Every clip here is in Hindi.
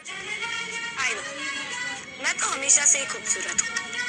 आई नो मैं तो हमेशा से ही खूबसूरत हूँ।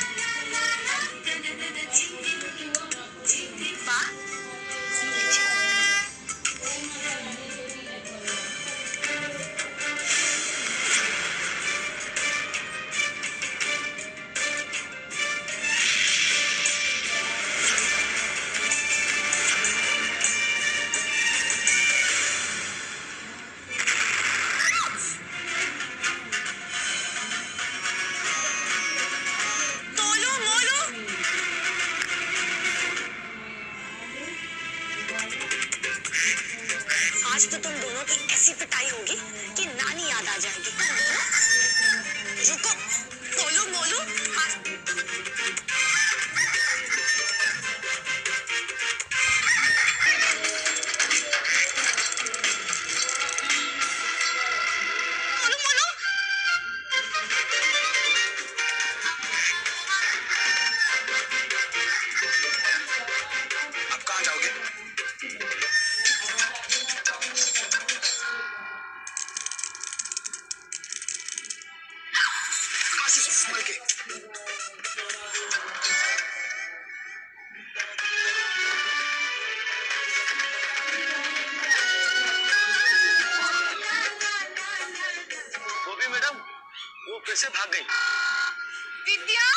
आज तो तुम दोनों की ऐसी से के गोपी मैडम वो कैसे भाग गई। विद्या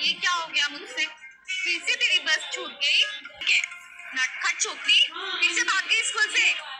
ये क्या हो गया मुझसे? फिर से तेरी बस छूट गई? ठीक है। नटखट छोकरी, फिर से भाग गई स्कूल से।